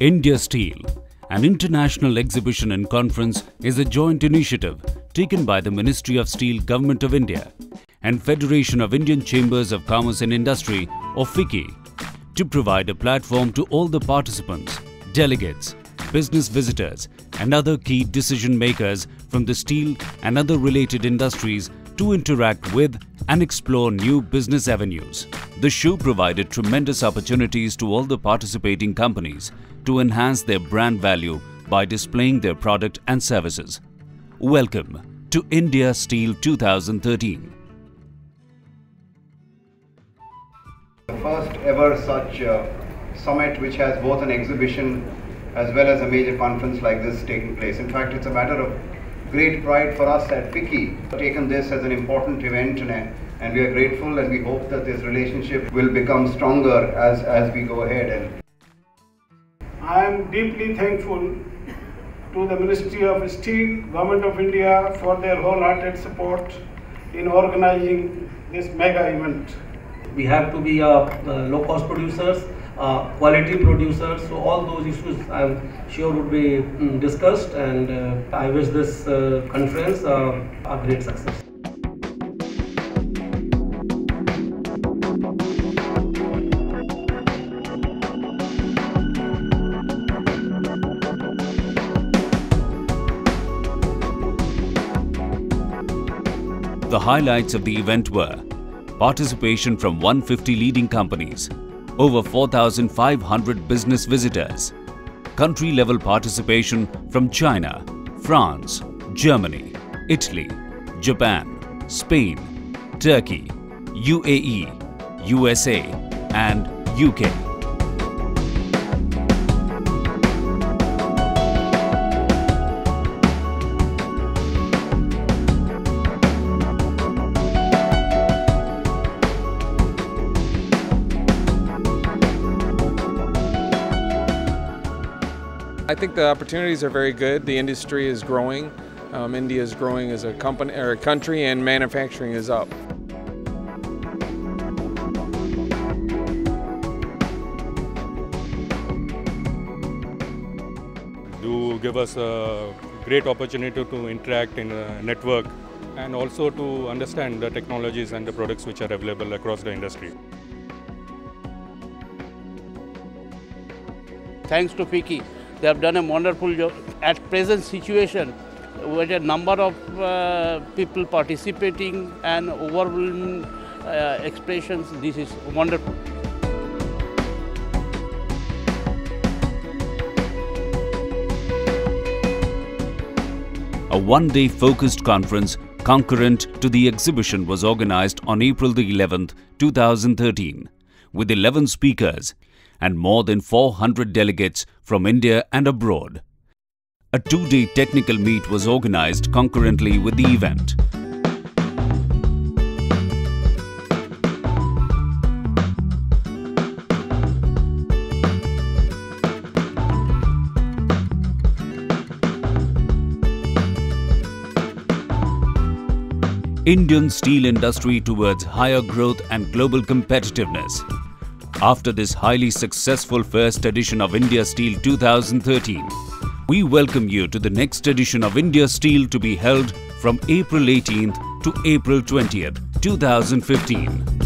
India Steel, an international exhibition and conference, is a joint initiative taken by the Ministry of Steel, Government of India, and Federation of Indian Chambers of Commerce and Industry, or FICCI, to provide a platform to all the participants, delegates, business visitors, and other key decision makers from the steel and other related industries to interact with and explore new business avenues. The show provided tremendous opportunities to all the participating companies to enhance their brand value by displaying their product and services. Welcome to India Steel 2013. The first ever such uh, summit which has both an exhibition as well as a major conference like this taking place. In fact, it's a matter of great pride for us at FICCI taken this as an important event and, and we are grateful and we hope that this relationship will become stronger as, as we go ahead. And I am deeply thankful to the Ministry of Steel, Government of India for their wholehearted support in organizing this mega event. We have to be uh, uh, low-cost producers, uh, quality producers. So all those issues I'm sure would be um, discussed and uh, I wish this uh, conference uh, a great success. The highlights of the event were participation from 150 leading companies, over 4,500 business visitors, country level participation from China, France, Germany, Italy, Japan, Spain, Turkey, UAE, USA, and UK. I think the opportunities are very good. The industry is growing. Um, India is growing as a company or a country, and manufacturing is up. do give us a great opportunity to interact in a network and also to understand the technologies and the products which are available across the industry. Thanks to FICCI, they have done a wonderful job. At present situation, with a number of uh, people participating and overwhelming uh, expressions, this is wonderful. A one-day focused conference concurrent to the exhibition was organized on April the 11th, 2013, with 11 speakers and more than 400 delegates from India and abroad. A two-day technical meet was organized concurrently with the event. Indian steel industry towards higher growth and global competitiveness. After this highly successful first edition of India Steel 2013, we welcome you to the next edition of India Steel to be held from April 18th to April 20th, 2015.